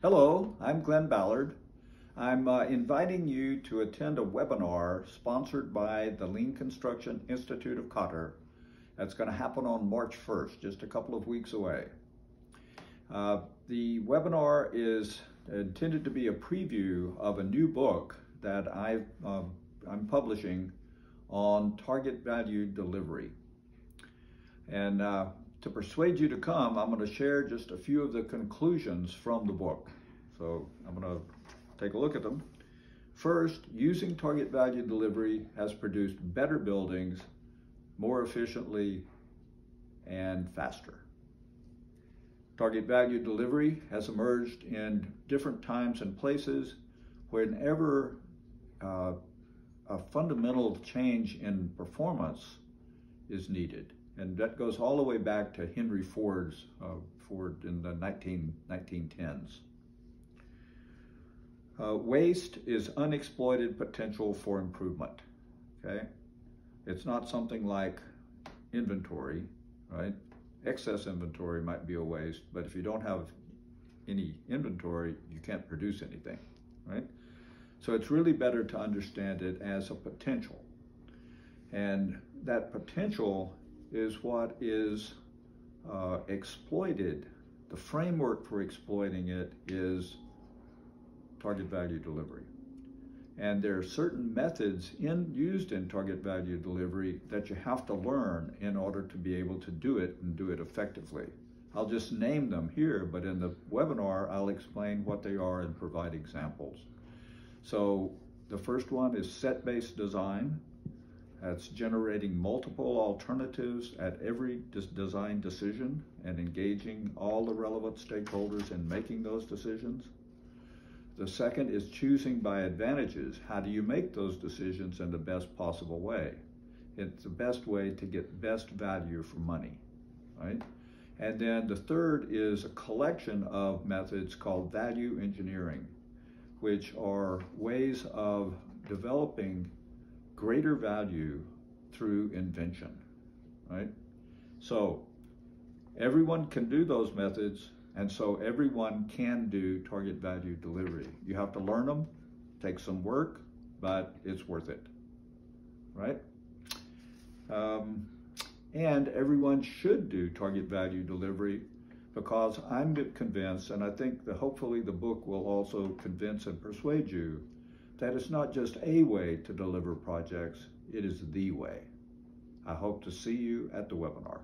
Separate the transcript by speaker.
Speaker 1: Hello, I'm Glenn Ballard. I'm uh, inviting you to attend a webinar sponsored by the Lean Construction Institute of Qatar. That's going to happen on March 1st, just a couple of weeks away. Uh, the webinar is intended to be a preview of a new book that i am uh, publishing on target value delivery. And uh, to persuade you to come, I'm going to share just a few of the conclusions from the book. So I'm going to take a look at them. First, using target value delivery has produced better buildings more efficiently and faster. Target value delivery has emerged in different times and places whenever uh, a fundamental change in performance is needed. And that goes all the way back to Henry Ford's uh, Ford in the 19, 1910s. Uh, waste is unexploited potential for improvement. Okay, it's not something like inventory, right? Excess inventory might be a waste, but if you don't have any inventory, you can't produce anything, right? So it's really better to understand it as a potential. And that potential is what is uh, exploited. The framework for exploiting it is target value delivery. And there are certain methods in, used in target value delivery that you have to learn in order to be able to do it and do it effectively. I'll just name them here, but in the webinar, I'll explain what they are and provide examples. So the first one is set-based design. That's generating multiple alternatives at every design decision and engaging all the relevant stakeholders in making those decisions. The second is choosing by advantages. How do you make those decisions in the best possible way? It's the best way to get best value for money, right? And then the third is a collection of methods called value engineering, which are ways of developing greater value through invention, right? So everyone can do those methods, and so everyone can do target value delivery. You have to learn them, take some work, but it's worth it, right? Um, and everyone should do target value delivery because I'm convinced, and I think that hopefully the book will also convince and persuade you that it's not just a way to deliver projects, it is the way. I hope to see you at the webinar.